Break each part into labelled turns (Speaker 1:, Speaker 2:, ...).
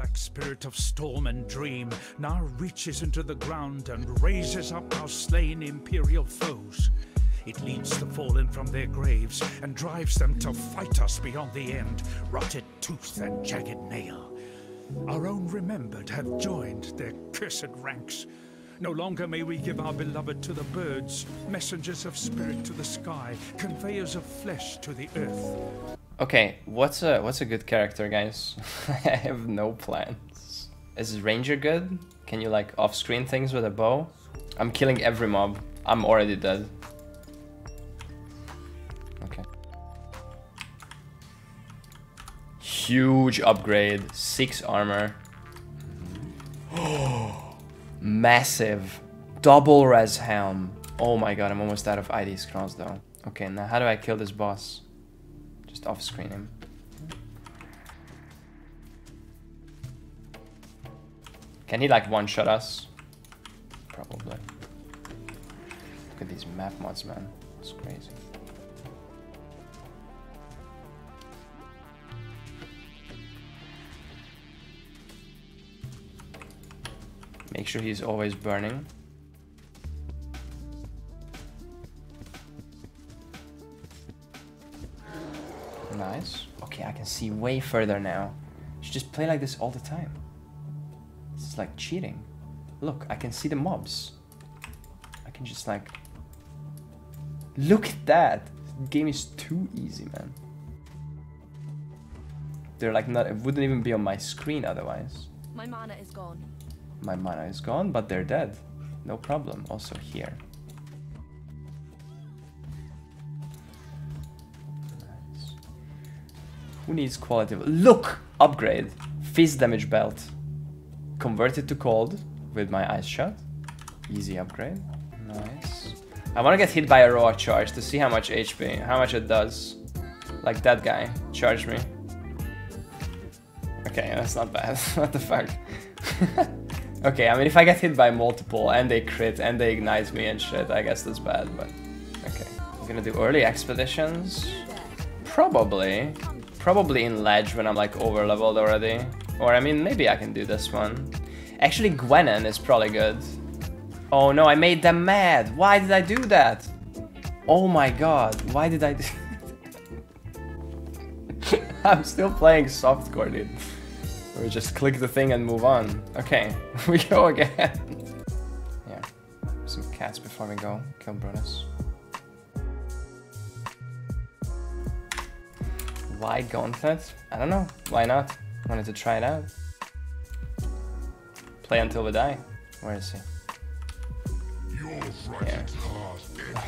Speaker 1: black spirit of storm and dream now reaches into the ground and raises up our slain imperial foes. It leads the fallen from their graves and drives them to fight us beyond the end, rotted tooth and jagged nail. Our own remembered have joined their cursed ranks. No longer may we give our beloved to the birds, messengers of spirit to the sky, conveyors of flesh to the earth.
Speaker 2: Okay, what's a what's a good character, guys? I have no plans. Is Ranger good? Can you like off-screen things with a bow? I'm killing every mob. I'm already dead. Okay. Huge upgrade. Six armor. Massive. Double res helm. Oh my god, I'm almost out of ID scrolls though. Okay, now how do I kill this boss? Just off screen him. Can he like one shot us? Probably. Look at these map mods, man. It's crazy. Make sure he's always burning. Nice. Okay, I can see way further now. You should just play like this all the time. This is like cheating. Look, I can see the mobs. I can just like... Look at that! The game is too easy, man. They're like not... It wouldn't even be on my screen otherwise.
Speaker 3: My mana is gone.
Speaker 2: My mana is gone, but they're dead. No problem. Also here. Who needs quality? Look! Upgrade. Phys damage belt. Convert it to cold with my ice shot. Easy upgrade. Nice. I want to get hit by a Rhoa charge to see how much HP, how much it does. Like that guy. Charge me. Okay, that's not bad. what the fuck? okay, I mean, if I get hit by multiple and they crit and they ignite me and shit, I guess that's bad, but okay. I'm gonna do early expeditions. Probably. Probably in ledge when I'm like over leveled already. Or I mean, maybe I can do this one. Actually, Gwennen is probably good. Oh no, I made them mad. Why did I do that? Oh my god, why did I do I'm still playing softcore, dude. We just click the thing and move on. Okay, we go again. yeah, some cats before we go. Kill Brutus. Why Gauntlet? I don't know. Why not? Wanted to try it out. Play until we die. Where is he? Here.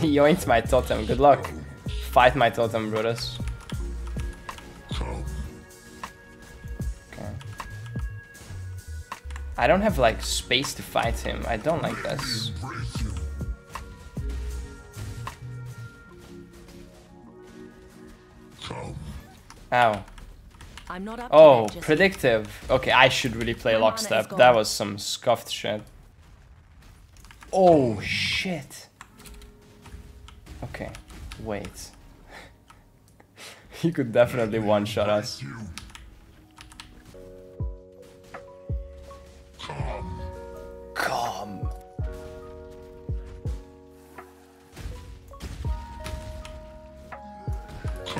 Speaker 2: Yoinked my totem. Good luck. Fight my totem, Brutus. Okay. I don't have like space to fight him. I don't like this. Ow.
Speaker 3: I'm not up
Speaker 2: Oh,
Speaker 3: that
Speaker 2: predictive. Okay, I should really play
Speaker 3: My mana is
Speaker 2: lockstep. That was some scuffed shit. Oh shit. Okay, wait. he could definitely one shot us.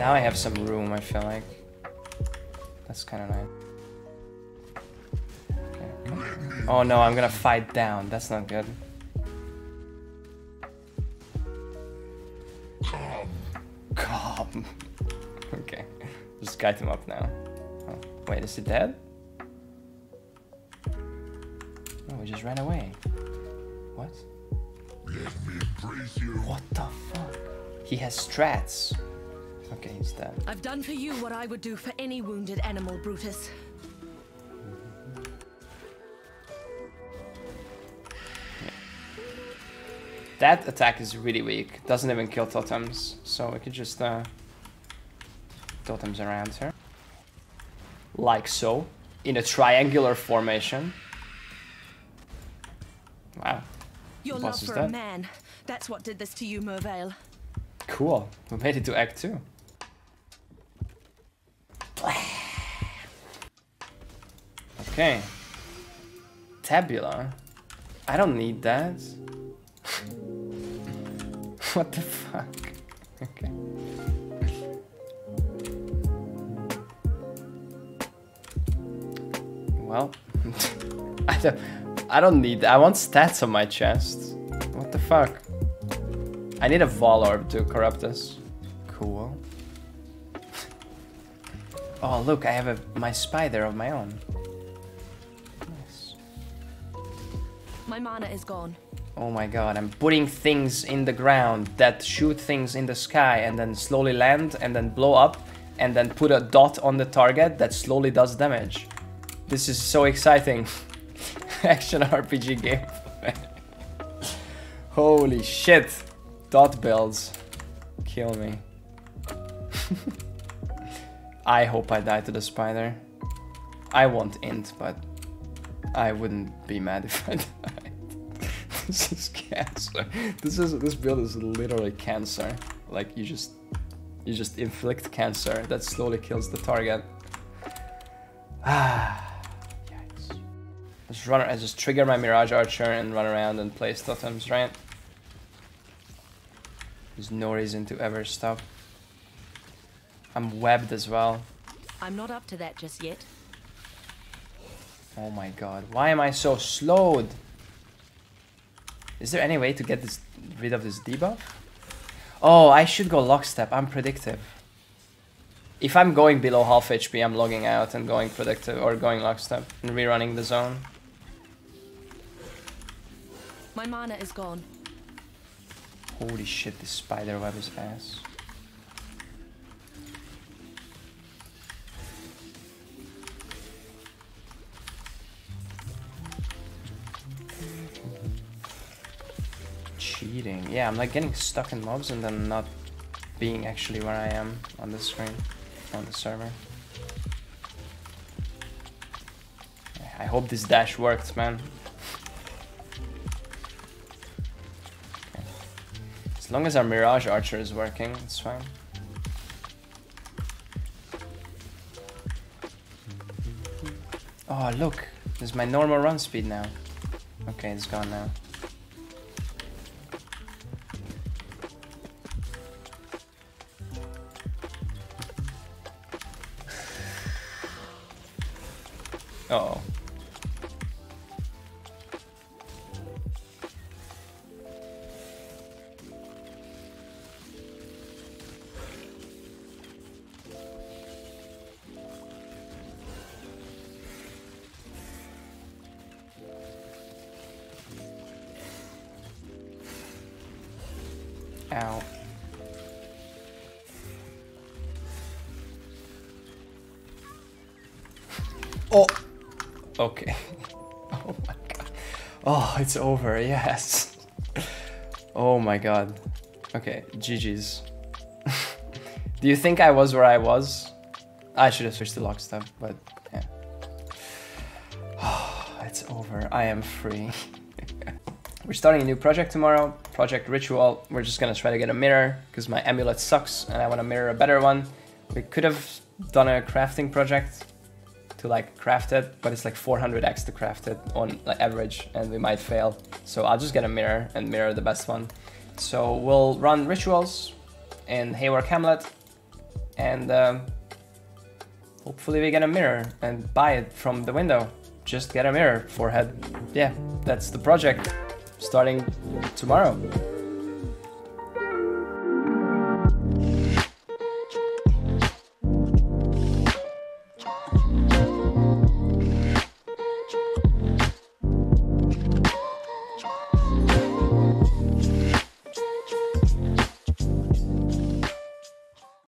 Speaker 2: Now I have some room, I feel like. That's kind of nice. Okay. Oh no, I'm gonna fight down. That's not good. Calm. okay. Just guide him up now. Oh, wait, is he dead? No, he just ran away. What? What the fuck? He has strats. Okay, he's.
Speaker 3: I've done for you what I would do for any wounded animal, Brutus.
Speaker 2: That attack is really weak. Doesn't even kill totems. So we could just uh, totems around here. Like so. In a triangular formation. Wow.
Speaker 3: Your love for
Speaker 2: dead.
Speaker 3: a man. That's what did this to you, Merveil.
Speaker 2: Cool. We made it to Act 2. Okay. Tabula. I don't need that. what the fuck? Okay. Well, I don't, I don't need. I want stats on my chest. What the fuck? I need a Vaal Orb to corrupt this. Cool. Oh, look, I have a my spider of my own.
Speaker 3: My mana is gone.
Speaker 2: Oh my god, I'm putting things in the ground that shoot things in the sky and then slowly land and then blow up and then put a dot on the target that slowly does damage. This is so exciting. Action RPG game. Holy shit. Dot builds. Kill me. I hope I die to the spider. I want int, but I wouldn't be mad if I died. This is cancer. This is this build is literally cancer. Like you just you just inflict cancer that slowly kills the target. Ah, yikes. Just run. I just trigger my Mirage Archer and run around and place totems, right? There's no reason to ever stop. I'm webbed as well.
Speaker 3: I'm not up to that just yet.
Speaker 2: Oh my god, why am I so slowed? Is there any way to get this rid of this debuff? Oh, I should go lockstep, I'm predictive. If I'm going below half HP, I'm logging out and going predictive or going lockstep and rerunning the zone.
Speaker 3: My mana is gone.
Speaker 2: Holy shit, this spider web is ass. Cheating. Yeah, I'm like getting stuck in mobs and then not being actually where I am on the screen, on the server. I hope this dash worked, man. Okay. As long as our Mirage Archer is working, it's fine. Oh, look. This is my normal run speed now. Okay, it's gone now. Oh. Ow. Oh. Okay. Oh my god. Oh, it's over. Yes. Oh my god. Okay, GG's. Do you think I was where I was? I should have switched to lockstep, but yeah. Oh, it's over. I am free. We're starting a new project tomorrow, Project Ritual. We're just gonna try to get a mirror because my amulet sucks and I want to mirror a better one. We could have done a crafting project to like craft it, but it's like 400x to craft it on like average and we might fail. So I'll just get a mirror and mirror the best one. So we'll run rituals in Haewark Hamlet and um, hopefully we get a mirror and buy it from the window. Just get a mirror, forehead. Yeah, that's the project starting tomorrow.